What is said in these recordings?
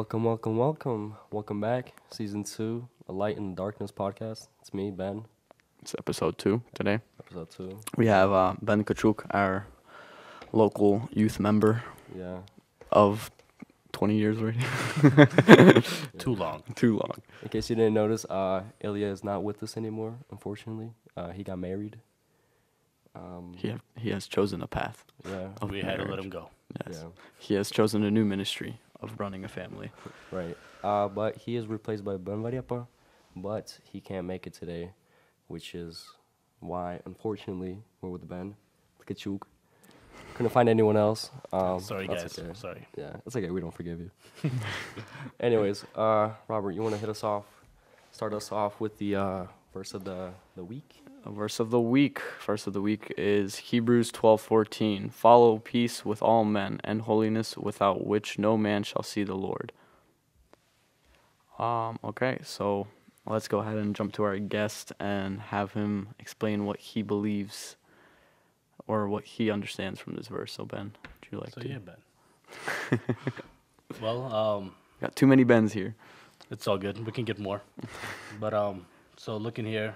Welcome, welcome, welcome. Welcome back. Season two, A Light in the Darkness podcast. It's me, Ben, It's episode two today. episode two. We have uh, Ben Tkachuk, our local youth member Yeah. of 20 years already. Too long. Too long. In case you didn't notice, uh, Ilya is not with us anymore, unfortunately. Uh, he got married. Um, He, ha- he has chosen a path. yeah. of we had to let marriage. him go. Yes. Yeah. He has chosen a new ministry of running a family. Right. Uh, but he is replaced by Ben Variapa, but he can't make it today, which is why, unfortunately, we're with Ben Tkachuk. Couldn't find anyone else. Um, Sorry, guys. okay. Sorry. Yeah, it's okay. We don't forgive you. Anyways, uh, Robert, you want to hit us off? Start us off with the uh, verse of the the week. A verse of the week. Verse of the week is Hebrews 12:14. Follow peace with all men and holiness without which no man shall see the Lord. Um okay, so let's go ahead and jump to our guest and have him explain what he believes or what he understands from this verse. So Ben, would you like So to? yeah, Ben. well, um, Got too many Bens here. it's all good. We can get more. But um, so looking here,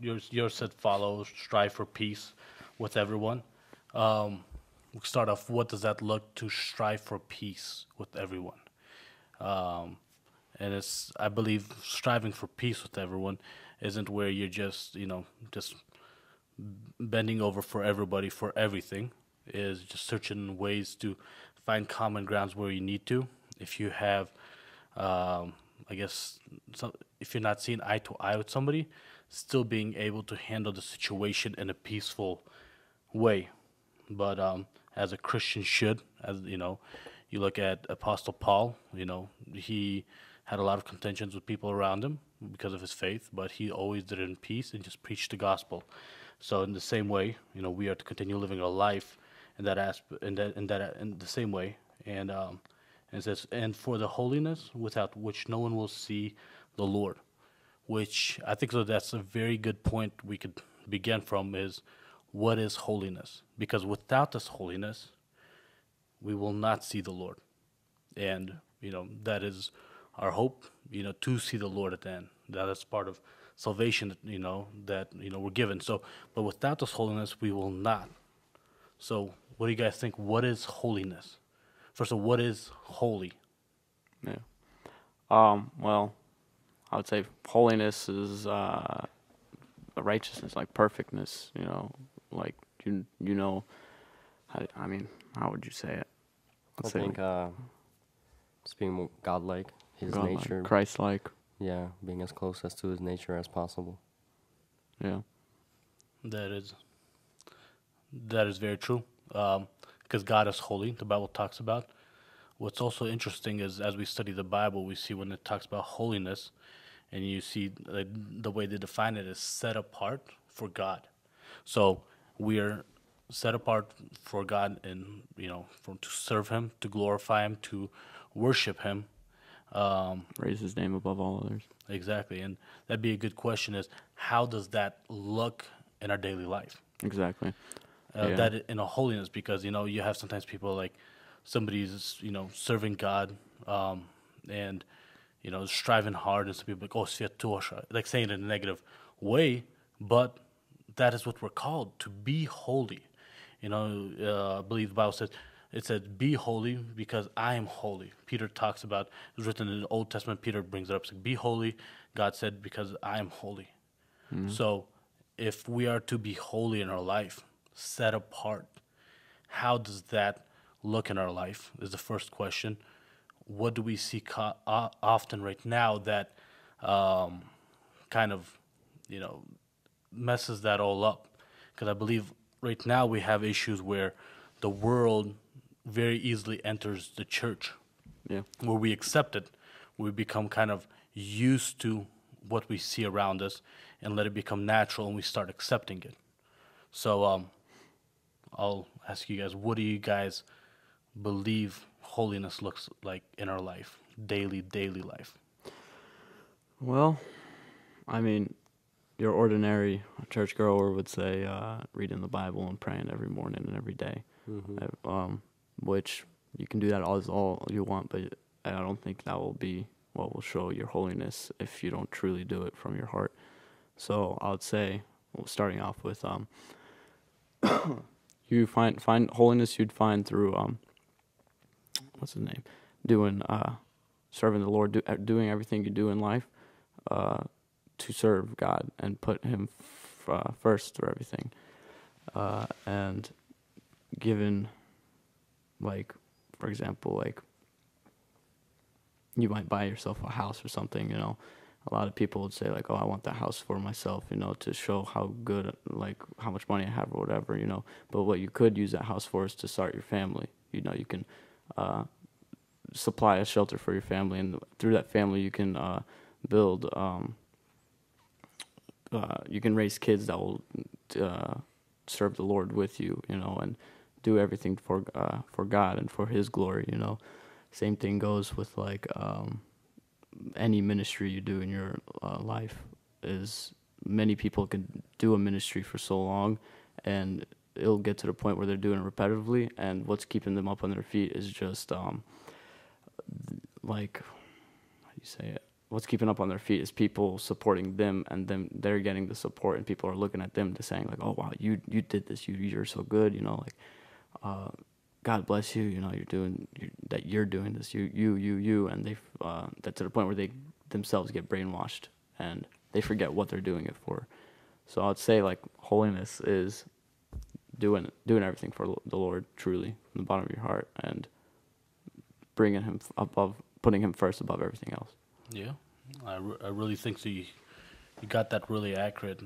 yours yours said follow, strive for peace with everyone. Um, we start off. What does that look to strive for peace with everyone? Um, and it's I believe striving for peace with everyone isn't where you're just you know just bending over for everybody for everything is just searching ways to find common grounds where you need to if you have um, i guess if you're not seeing eye to eye with somebody still being able to handle the situation in a peaceful way but um, as a christian should as you know you look at apostle paul you know he had a lot of contentions with people around him because of his faith but he always did it in peace and just preached the gospel so in the same way, you know, we are to continue living our life in that aspect, in that, in that, in the same way. And um, it says, and for the holiness without which no one will see the Lord. Which I think so. That's a very good point we could begin from. Is what is holiness? Because without this holiness, we will not see the Lord. And you know that is our hope. You know to see the Lord at the end. That is part of salvation. That you know that you know we're given. So, but without this holiness, we will not. So, what do you guys think? What is holiness? First of all, what is holy? Yeah. Um, well, I would say holiness is uh, righteousness, like perfectness. You know, like you you know. How, I mean, how would you say it? I think uh, just being more godlike, his godlike, nature. Christ-like. Yeah, being as close as to his nature as possible. Yeah. That is that is very true. Because God is holy, the Bible talks about. What's also interesting is as we study the Bible, we see when it talks about holiness, and you see uh, the way they define it is set apart for God. So we are set apart for God, and you know, for to serve Him, to glorify Him, to worship Him. Um, Raise His name above all others. exactly, and that'd be a good question: is how does that look in our daily life? Exactly. Uh, Yeah. that in a holiness because you know you have sometimes people like somebody's you know serving God um, and you know striving hard and some people like oh sviatosha like saying it in a negative way but that is what we're called to be holy. You know uh, I believe the Bible says it says be holy because I am holy. Peter talks about it's written in the Old Testament. Peter brings it up like be holy. God said because I am holy. So if we are to be holy in our life, set apart, how does that look in our life? Is the first question. What do we see co- o- often right now that um, kind of, you know, messes that all up? Because I believe right now we have issues where the world very easily enters the church Yeah. where we accept it, we become kind of used to what we see around us and let it become natural and we start accepting it. So um, I'll ask you guys, what do you guys believe holiness looks like in our life, daily, daily life? Well, I mean, your ordinary church goer would say uh, reading the Bible and praying every morning and every day, Mm-hmm. Uh, um, which you can do that all all you want, but I don't think that will be what will show your holiness if you don't truly do it from your heart. So I would say, well, starting off with, um, you find find holiness you'd find through um, what's his name, doing uh, serving the Lord, do, uh, doing everything you do in life, uh, to serve God and put Him f- uh, first through everything, uh, and given, like, for example, like you might buy yourself a house or something, you know. A lot of people would say like, "Oh, I want that house for myself," you know, to show how good, like, how much money I have or whatever, you know. But what you could use that house for is to start your family. You know, you can uh, supply a shelter for your family, and through that family, you can uh, build. Um, uh, you can raise kids that will uh, serve the Lord with you, you know, and do everything for uh, for God and for His glory, you know. Same thing goes with like um, any ministry you do in your uh, life. Is many people can do a ministry for so long, and it'll get to the point where they're doing it repetitively, and what's keeping them up on their feet is just um, like how do you say it? What's keeping up on their feet is people supporting them, and them they're getting the support, and people are looking at them to saying like, "Oh wow, you you did this, you you're so good," you know, like. Uh, God bless you. You know, you're doing you're, that. You're doing this. You, you, you, you, and they uh, that to the point where they themselves get brainwashed and they forget what they're doing it for. So I'd say like holiness is doing doing everything for the Lord truly from the bottom of your heart and bringing Him above, putting Him first above everything else. Yeah, I, re- I really think so. You, you got that really accurate.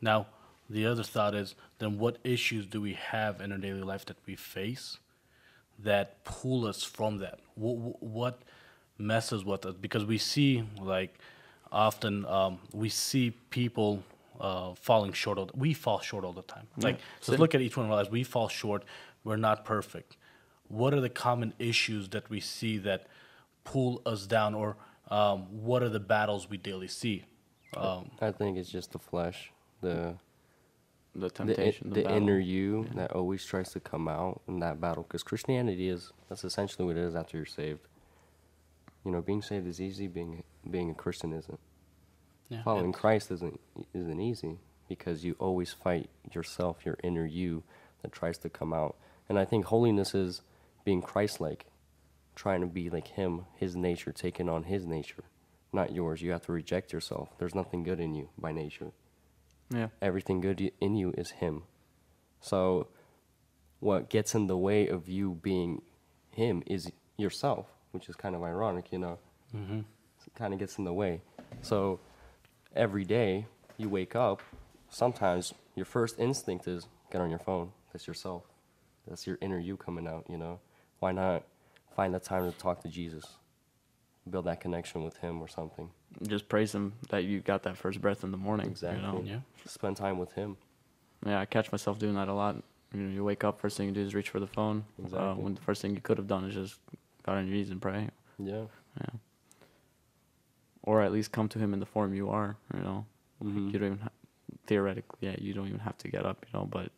Now, the other thought is then what issues do we have in our daily life that we face that pull us from that? What, what messes with us? Because we see, like, often um, we see people uh, falling short. Of, we fall short all the time. Like, so look at each one of our lives. We fall short. We're not perfect. What are the common issues that we see that pull us down, or um, what are the battles we daily see? Um, I think it's just the flesh, the The the, i- temptation, the, the battle. inner you that always tries to come out in that battle. Because Christianity is that's essentially what it is after you're saved. You know, being saved is easy. Being being a Christian isn't. yeah, Following it's- Christ isn't isn't easy because you always fight yourself, your inner you that tries to come out. And I think holiness is being Christ-like, trying to be like Him, His nature, taking on His nature, not yours. You have to reject yourself. There's nothing good in you by nature Yeah. everything good in you is him. So what gets in the way of you being him is yourself, which is kind of ironic, you know. Mhm. It kind of gets in the way. So every day you wake up, sometimes your first instinct is get on your phone. That's yourself. That's your inner you coming out, you know. Why not find the time to talk to Jesus? Build that connection with him or something. Just praise Him that you got that first breath in the morning. Exactly. You know? Yeah. Spend time with him. Yeah, I catch myself doing that a lot. You know, you wake up, first thing you do is reach for the phone. Uh, Exactly. when the first thing you could have done is just got on your knees and pray. Yeah. Yeah. Or at least come to Him in the form you are. You know, Mhm. you don't even ha- theoretically, yeah, you don't even have to get up. You know, but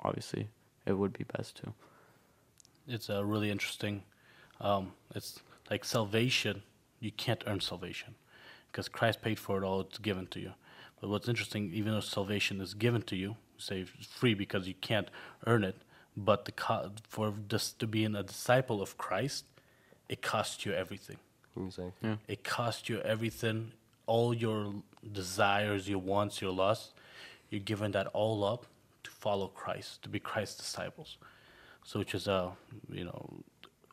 obviously, it would be best to. it's uh, really interesting. Um, it's like salvation. You can't earn salvation because Christ paid for it all. It's given to you. But what's interesting, even though salvation is given to you, say free because you can't earn it, but the co- for just to be a disciple of Christ, it costs you everything. Exactly. Yeah. It costs you everything, all your desires, your wants, your lusts. You're giving that all up to follow Christ, to be Christ's disciples. So, which is, uh, you know,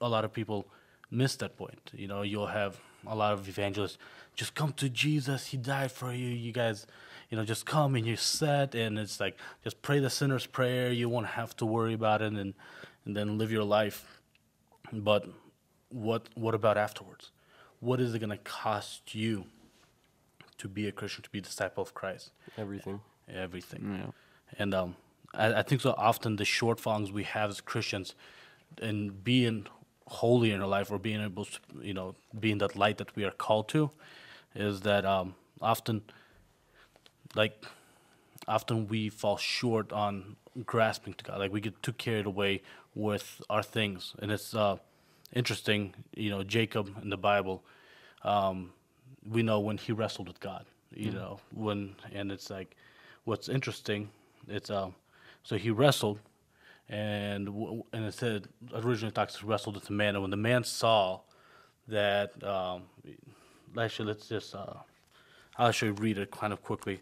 a lot of people miss that point. You know, you'll have a lot of evangelists just come to Jesus. He died for you. You guys, you know, just come and you're set. And it's like just pray the sinner's prayer. You won't have to worry about it, and and then live your life. But what what about afterwards? What is it going to cost you to be a Christian, to be a disciple of Christ? Everything. Everything. Yeah. And um, I, I think so often the shortfalls we have as Christians in being holy in our life or being able to, you know, being that light that we are called to is that um, often, like, often we fall short on grasping to God. Like we get too carried away with our things, and it's uh, interesting, you know, Jacob in the Bible, um, we know when he wrestled with God, you know, when, and it's like, what's interesting, it's, um, so he wrestled, and and it said originally talks he wrestled with the man, and when the man saw that, um, actually, let's just, uh, I'll actually read it kind of quickly,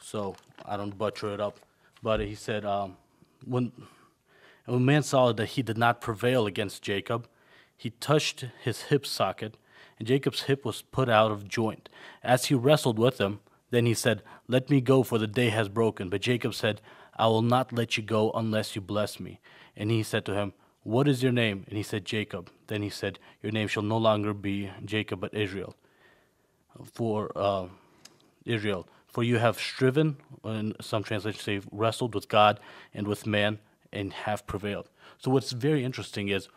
so I don't butcher it up. But he said, um, when and when man saw that he did not prevail against Jacob, he touched his hip socket, and Jacob's hip was put out of joint. As he wrestled with him, then he said, Let me go, for the day has broken. But Jacob said, I will not let you go unless you bless me. And he said to him, What is your name? And he said, Jacob. Then he said, Your name shall no longer be Jacob, but Israel. For uh, Israel, for you have striven, and some translations say wrestled with God and with man, and have prevailed. So what's very interesting is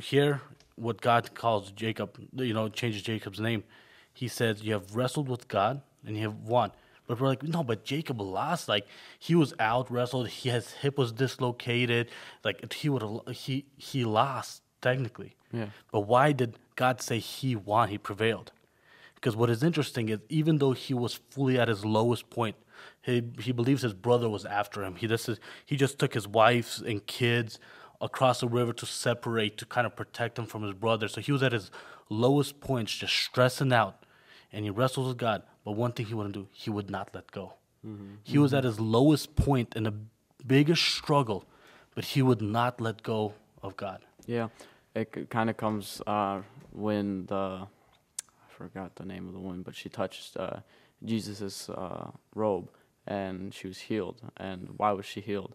here what God calls Jacob, you know, changes Jacob's name. He says you have wrestled with God and you have won. But we're like, no, but Jacob lost. Like he was out wrestled. He his hip was dislocated. Like he would have he he lost technically. Yeah. But why did God say he won? He prevailed. Because what is interesting is even though he was fully at his lowest point, he he believes his brother was after him. He this is he just took his wives and kids across the river to separate to kind of protect him from his brother. So he was at his lowest points, just stressing out, and he wrestles with God. But one thing he wouldn't do, he would not let go. He was at his lowest point in the biggest struggle, but he would not let go of God. Yeah, it kind of comes uh, when the I forgot the name of the woman, but she touched uh, Jesus's uh, robe and she was healed. And why was she healed?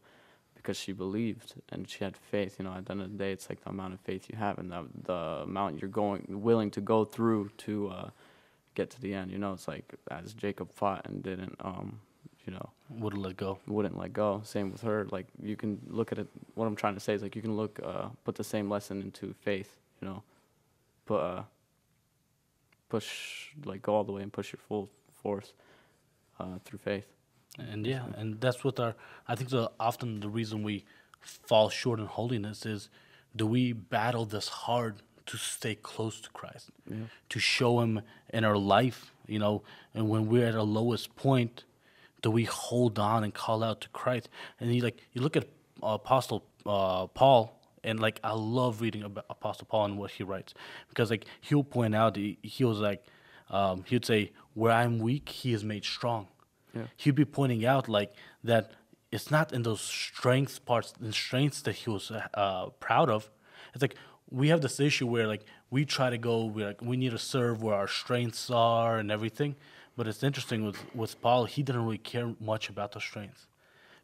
Because she believed and she had faith. You know, at the end of the day, it's like the amount of faith you have and the, the amount you're going willing to go through to uh, get to the end. You know, it's like as Jacob fought and didn't, um, you know, Wouldn't let go. wouldn't let go. Same with her. Like you can look at it. What I'm trying to say is like you can look, uh, put the same lesson into faith. You know, put uh, push like go all the way and push your full force uh, through faith. And yeah, and that's what our I think the often the reason we fall short in holiness is do we battle this hard to stay close to Christ, to show Him in our life, you know, and when we're at our lowest point, do we hold on and call out to Christ? And you like you look at uh, Apostle uh, Paul, and like I love reading about Apostle Paul and what he writes because like he'll point out he, he was like um, he'd say where I'm weak, he is made strong. Yeah. He'd be pointing out like that it's not in those strength parts and strengths that he was uh, proud of. It's like we have this issue where like we try to go we like we need to serve where our strengths are and everything. But it's interesting with with Paul, he didn't really care much about the strengths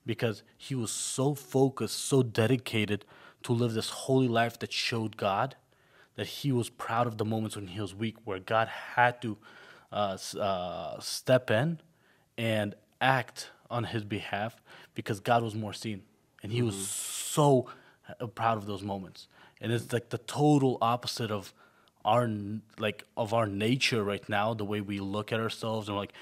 because he was so focused, so dedicated to live this holy life that showed God that he was proud of the moments when he was weak, where God had to uh, uh, step in and act on his behalf because God was more seen, and he was so uh, proud of those moments. And it's like the total opposite of our like of our nature right now, the way we look at ourselves and like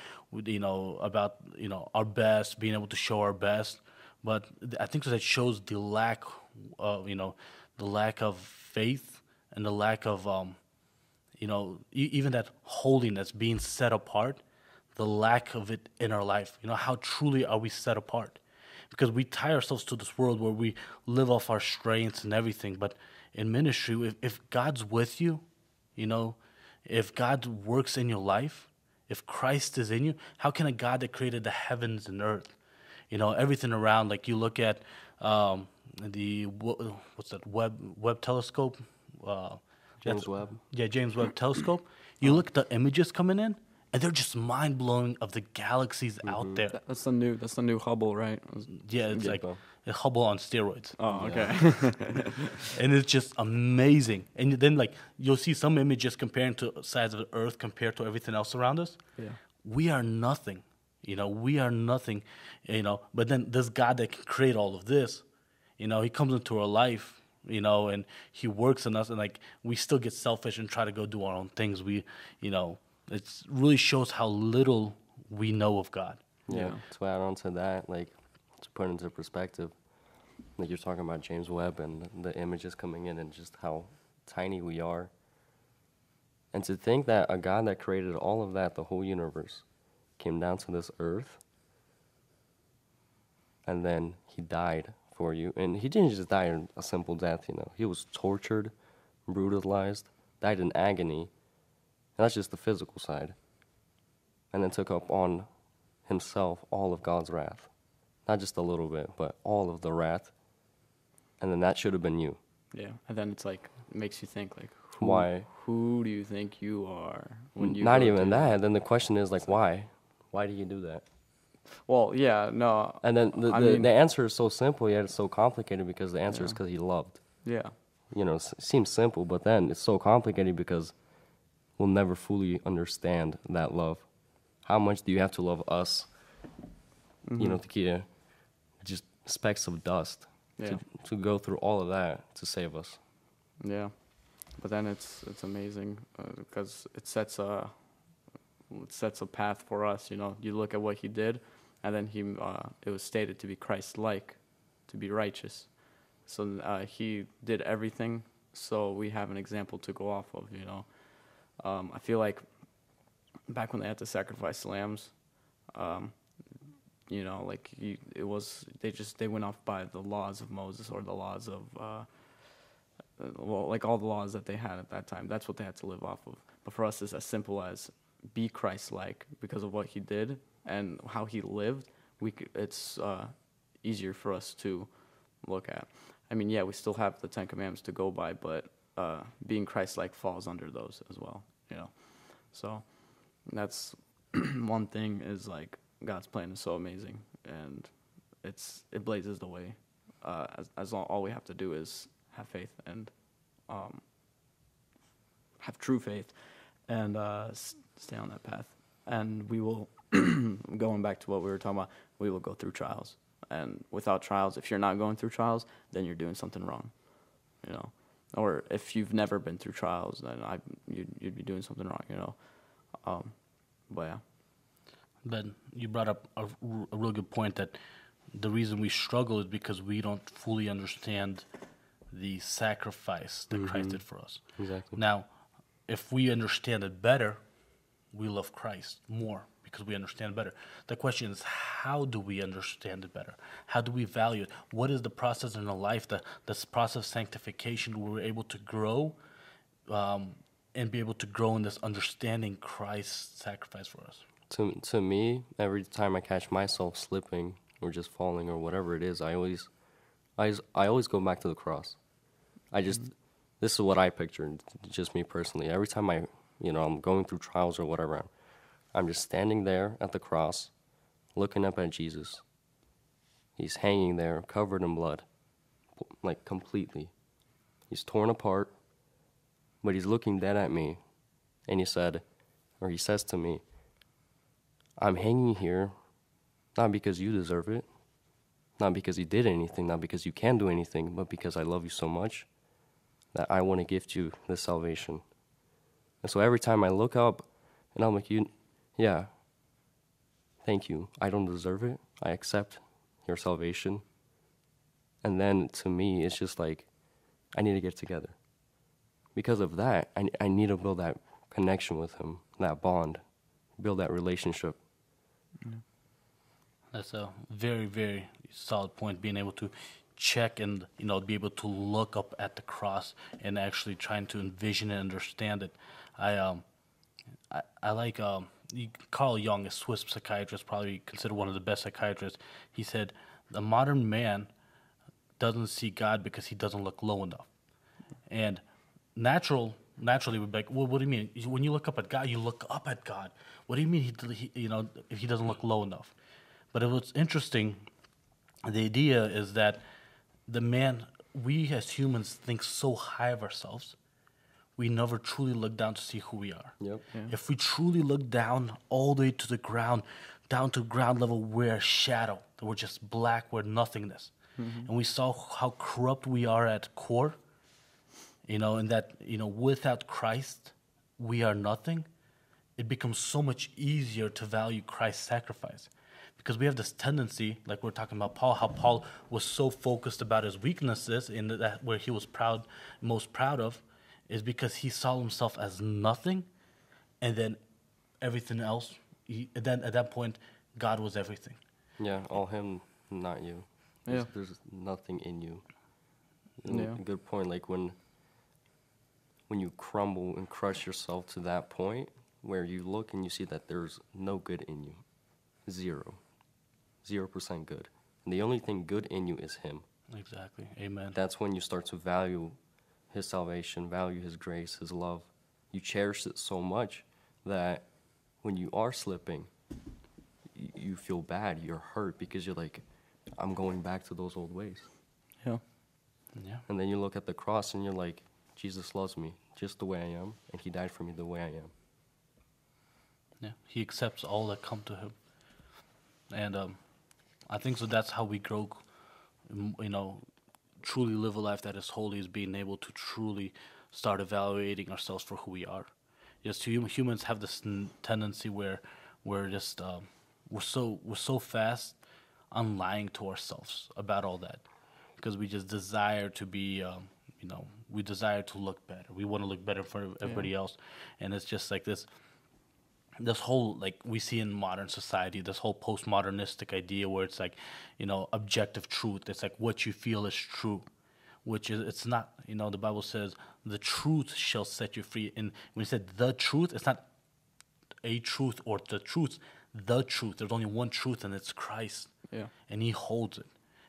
you know about you know our best, being able to show our best. But I think that shows the lack, of you know, the lack of faith and the lack of um, you know, even that holiness being set apart, the lack of it in our life. You know, how truly are we set apart? Because we tie ourselves to this world where we live off our strengths and everything. But in ministry, if, if God's with you, you know, if God works in your life, if Christ is in you, how can a God that created the heavens and earth, you know, everything around, like you look at um, the, what's that, Webb Webb telescope? Uh, James Webb. yeah, James Webb Telescope. You look at the images coming in, and they're just mind blowing of the galaxies out mm-hmm. there. That's the new. That's the new Hubble, right? Yeah, it's Yeah. like a Hubble on steroids, Oh, okay. and it's just amazing. And then like you'll see some images comparing to size of the Earth compared to everything else around us. Yeah. We are nothing, you know. We are nothing, you know. But then this God that can create all of this, you know, He comes into our life, you know, and He works in us, and like we still get selfish and try to go do our own things. We, you know, it really shows how little we know of God. Yeah. Yeah. To add on to that, like to put into perspective, like you're talking about James Webb and the images coming in and just how tiny we are. And to think that a God that created all of that, the whole universe, came down to this earth and then he died for you. And he didn't just die in a simple death, you know. He was tortured, brutalized, died in agony. And that's just the physical side. And then took up on himself all of God's wrath. Not just a little bit, but all of the wrath. And then that should have been you. Yeah, and then it's like it makes you think like who, Why? Who do you think you are when you Not even through that. Then the question is like, why? Why do you do that? Well, yeah, no, And then the, the, mean- the answer is so simple, yet it's so complicated because the answer is because he loved. yeah, You know, it seems simple, but then it's so complicated because we'll never fully understand that love. How much do you have to love us? Mm-hmm. You know, to get just specks of dust yeah, to, to go through all of that to save us. yeah. But then it's it's amazing because it sets a it sets a path for us. You know, you look at what he did, and then he uh, it was stated to be Christ-like, to be righteous. So uh, he did everything. So we have an example to go off of. You know, um, I feel like back when they had to sacrifice lambs, um, you know, like you, it was they just they went off by the laws of Moses or the laws of uh, uh, well, like all the laws that they had at that time. That's what they had to live off of. But for us, it's as simple as be Christ-like because of what he did and how he lived. We it's uh, easier for us to look at. I mean, yeah, we still have the Ten Commandments to go by, but uh, being Christ-like falls under those as well. You know, so that's one thing is like God's plan is so amazing, and it's it blazes the way. Uh, as as long, all we have to do is have faith and um, have true faith, and uh, stay on that path. And we will, going back to what we were talking about, we will go through trials. And without trials, if you're not going through trials, then you're doing something wrong, you know. Or if you've never been through trials, then I you'd, you'd be doing something wrong, you know. Um, but yeah. But you brought up a real good point that the reason we struggle is because we don't fully understand the sacrifice that Christ did for us. Exactly. Now, if we understand it better, we love Christ more because we understand better. The question is, how do we understand it better? How do we value it? What is the process in our life, the this process of sanctification, where we're able to grow um, and be able to grow in this understanding Christ's sacrifice for us? to to me, every time I catch myself slipping or just falling or whatever it is, I always, I always, I always go back to the cross. I just, this is what I picture, just me personally. Every time I, you know, I'm going through trials or whatever, I'm, just standing there at the cross, looking up at Jesus. He's hanging there, covered in blood, like completely. He's torn apart, but he's looking dead at me, and he said, or he says to me, I'm hanging here not because you deserve it, not because you did anything, not because you can do anything, but because I love you so much that I want to gift you this salvation. And so every time I look up and I'm like, you, yeah, thank you. I don't deserve it. I accept your salvation. And then to me, it's just like, I need to get together. Because of that, I, I need to build that connection with him, that bond, build that relationship. That's a very, very solid point. Being able to check and you know be able to look up at the cross and actually trying to envision and understand it. I um, I, I like um, Carl Jung, a Swiss psychiatrist, probably considered one of the best psychiatrists. He said the modern man doesn't see God because he doesn't look low enough, and natural naturally would be like, well, what do you mean? When you look up at God, you look up at God. What do you mean he, he you know if he doesn't look low enough? But it was interesting. The idea is that the man, we as humans think so high of ourselves, we never truly look down to see who we are. Yep. If we truly look down all the way to the ground, down to ground level, we're a shadow. We're just black, we're nothingness. Mm-hmm. And we saw how corrupt we are at core, you know, and that, you know, without Christ, we are nothing. It becomes so much easier to value Christ's sacrifice. because we have this tendency, like we're talking about Paul, how Paul was so focused about his weaknesses in that where he was proud, most proud of, is because he saw himself as nothing, and then everything else. He, then at that point, God was everything. Yeah, all him, not you. Yeah. There's, there's nothing in you. And Yeah. Good point. Like when when you crumble and crush yourself to that point where you look and you see that there's no good in you. Zero. Zero percent good. And the only thing good in you is him. Exactly. Amen. That's when you start to value his salvation, value his grace, his love. You cherish it so much that when you are slipping, you feel bad, you're hurt because you're like, I'm going back to those old ways. Yeah. yeah. And then you look at the cross and you're like, Jesus loves me just the way I am, and he died for me the way I am. Yeah, he accepts all that come to him, and um, I think so. That's how we grow. You know, truly live a life that is holy is being able to truly start evaluating ourselves for who we are. Just hum- humans have this n- tendency where we're just um, we're so we're so fast on lying to ourselves about all that because we just desire to be um, you know we desire to look better. We want to look better for everybody else, and it's just like this this whole like we see in modern society this whole postmodernistic idea where it's like you know objective truth. It's like what you feel is true which is it's not you know the bible says the truth shall set you free. And when it said the truth it's not a truth or the truth the truth. There's only one truth and it's christ. Yeah. and he holds it.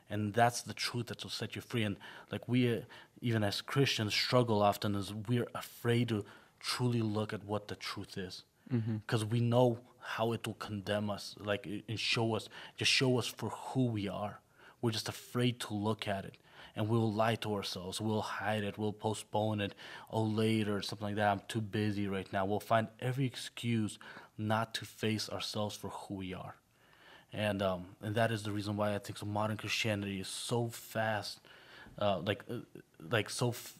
And that's the truth that will set you free. And like we uh, even as christians struggle often is we're afraid to truly look at what the truth is because we know how it will condemn us like it- and show us just show us for who we are. We're just afraid to look at it and we'll lie to ourselves. We'll hide it. We'll postpone it oh later something like that. I'm too busy right now. We'll find every excuse not to face ourselves for who we are. And um, and that is the reason why I think so modern Christianity is so fast, uh, like uh, like so f-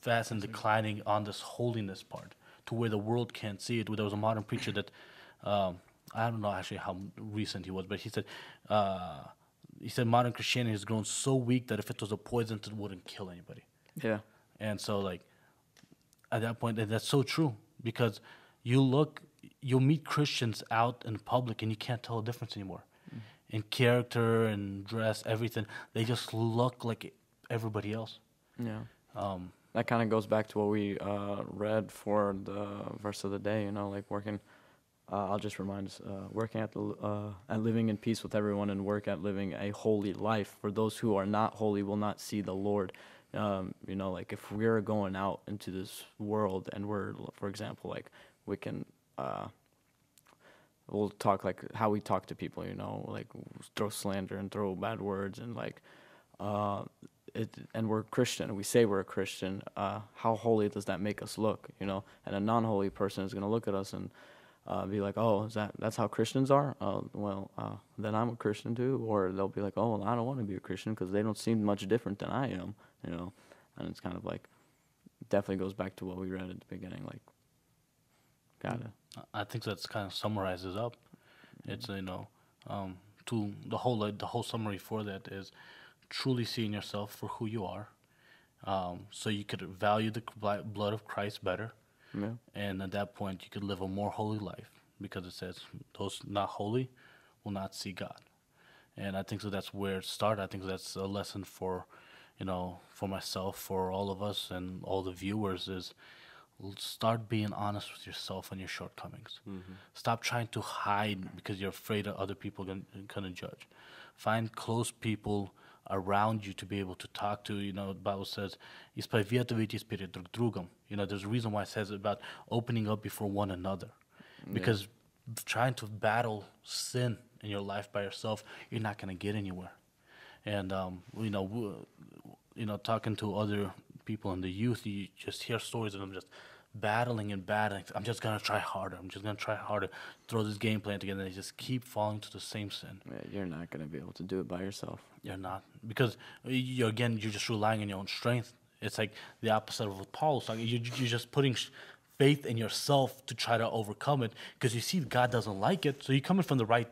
fast and declining on this holiness part, to where the world can't see it. There was a modern preacher that um, I don't know actually how recent he was, but he said uh, he said modern Christianity has grown so weak that if it was a poison, it wouldn't kill anybody. Yeah. And so, like, at that point, that's so true because you look, you'll meet Christians out in public and you can't tell a difference anymore. In character and dress, everything, they just look like everybody else. Yeah. Um, that kind of goes back to what we uh, read for the verse of the day. You know, like working. Uh, I'll just remind us: uh, working at the, uh, at living in peace with everyone, and work at living a holy life. For those who are not holy will not see the Lord. Um, you know, like if we're going out into this world, and we're, for example, like we can. Uh, we'll talk like how we talk to people, you know, like throw slander and throw bad words and like, uh, it, and we're Christian. We say we're a Christian. Uh, how holy does that make us look, you know? And a non-holy person is gonna look at us and uh, be like, "Oh, is that that's how Christians are?" Uh, well, uh, then I'm a Christian too. Or they'll be like, "Oh, well, I don't want to be a Christian because they don't seem much different than I am," you know? And it's kind of like, definitely goes back to what we read at the beginning, like, gotta. I think that's kind of summarizes up. It's you know, um, to the whole the whole summary for that is truly seeing yourself for who you are, um, so you could value the blood of Christ better, Yeah. and at that point you could live a more holy life because it says those not holy will not see God, and I think so. That's where it started. I think that's a lesson for, you know, for myself, for all of us, and all the viewers is start being honest with yourself and your shortcomings. Stop trying to hide because you're afraid that other people going to judge. Find close people around you to be able to talk to. You know, the Bible says, «Исповедуйтесь перед друг другом». You know, there's a reason why it says about opening up before one another. Because trying to battle sin in your life by yourself, you're not going to get anywhere. And, um, you know, w- you know, talking to other people in the youth, you just hear stories of them just battling and battling. I'm just gonna try harder. I'm just gonna try harder. Throw this game plan together. And they just keep falling to the same sin. Yeah, You're not gonna be able to do it by yourself. You're not because you again you're just relying on your own strength. It's like the opposite of what Paul was talking. You, you're just putting sh- faith in yourself to try to overcome it because you see God doesn't like it. So you're coming from the right,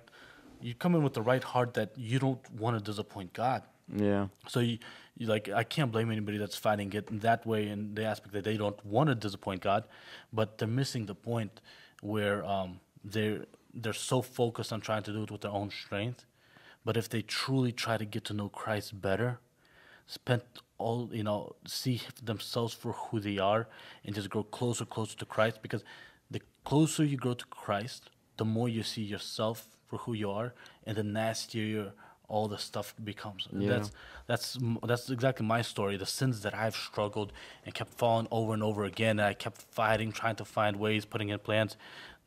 you come in with the right heart that you don't want to disappoint God. Yeah. So you, you like I can't blame anybody that's fighting it in that way in the aspect that they don't want to disappoint God, but they're missing the point where um, they're they're so focused on trying to do it with their own strength. But if they truly try to get to know Christ better, spend all you know, see themselves for who they are, and just grow closer, closer to Christ. Because the closer you grow to Christ, the more you see yourself for who you are, and the nastier all the stuff becomes. Yeah. That's that's that's exactly my story. The sins that I've struggled and kept falling over and over again, and I kept fighting, trying to find ways, putting in plans.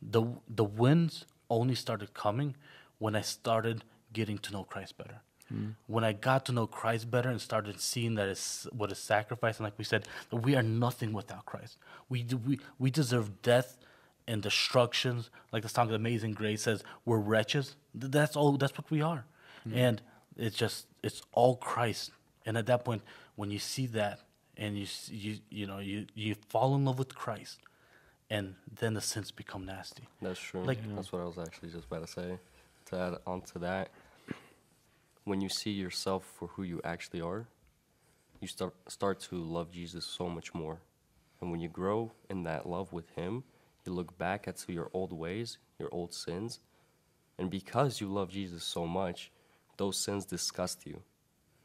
The the wins only started coming when I started getting to know Christ better. Mm. When I got to know Christ better and started seeing that it's what is sacrifice, and like we said, that we are nothing without Christ. We do, we we deserve death and destructions. Like the song of "Amazing Grace" says, we're wretches. That's all. That's what we are, Mm-hmm. and it's just it's all Christ. And at that point, when you see that, and you you you know you you fall in love with Christ, and then the sins become nasty. That's true. Like- That's what I was actually just about to say. To add on to that, when you see yourself for who you actually are, you start start to love Jesus so much more. And when you grow in that love with Him, you look back at your old ways, your old sins, and because you love Jesus so much, those sins disgust you.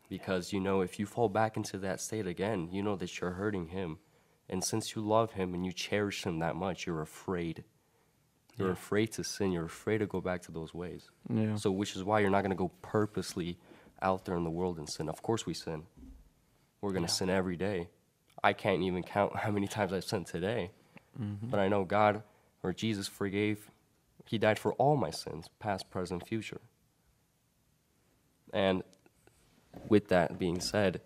Because you know if you fall back into that state again, you know that you're hurting Him. And since you love Him and you cherish Him that much, you're afraid. You're Yeah. afraid to sin. You're afraid to go back to those ways. Yeah. So, which is why you're not going to go purposely out there in the world and sin. Of course, we sin. We're going to Yeah. sin every day. I can't even count how many times I've sinned today. Mm-hmm. But I know God or Jesus forgave. He died for all my sins, past, present, future. And with that being said,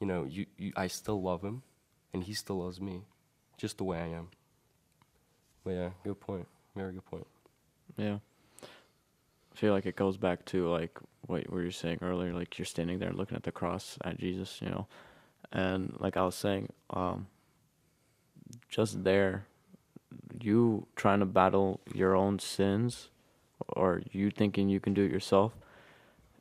you know, you, you, I still love him, and he still loves me, just the way I am. But yeah, good point. Very good point. Yeah. I feel like it goes back to like what we were saying earlier, like you're standing there looking at the cross at Jesus, you know. And like I was saying, um just there you trying to battle your own sins or you thinking you can do it yourself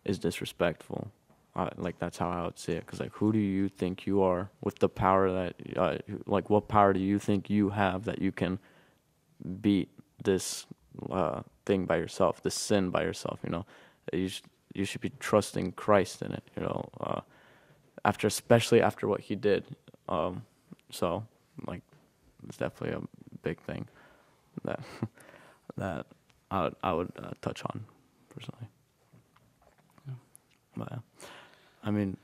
is disrespectful. Uh, like that's how I would see it. Cause like, who do you think you are with the power that, uh, like, what power do you think you have that you can beat this uh, thing by yourself, this sin by yourself? You know, you sh- you should be trusting Christ in it. You know, uh, after especially after what He did. Um, so like, it's definitely a big thing that that I would, I would uh, touch on personally. But yeah. I mean,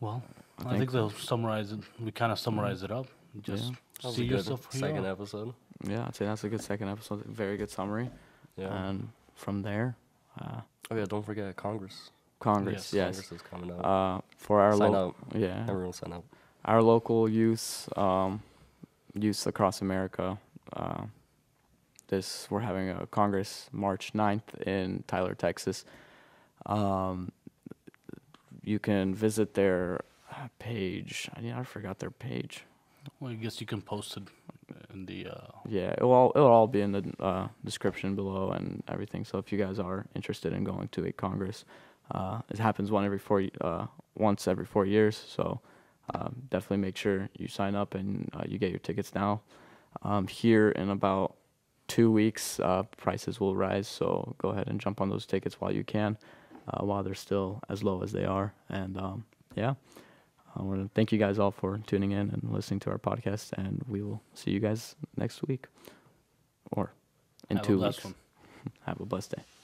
Well, I I, think think they'll summarize it. We kind of summarize it up. Just Yeah. See a yourself for who you second are. episode. yeah, I'd say that's a good second episode. Very good summary. Yeah. And from there, uh, oh yeah, don't forget Congress. Congress, yes. Congress is coming up. Uh, for our sign lo- up. yeah, Everyone sign up. our local youth, um, youth across America. Uh, this we're having a Congress March 9th in Tyler, Texas. Um, you can visit their uh, page. I, I forgot their page. Well, I guess you can post it in the. Uh, Yeah, it will all, it'll all be in the uh, description below and everything. So if you guys are interested in going to a Congress, uh, it happens one every four, uh, once every four years. So um, definitely make sure you sign up and uh, you get your tickets now. Um, here in about two weeks, uh, prices will rise. So go ahead and jump on those tickets while you can, uh, while they're still as low as they are. And um, yeah. I want to thank you guys all for tuning in and listening to our podcast, and we will see you guys next week or in have two weeks. one. Have a blessed day.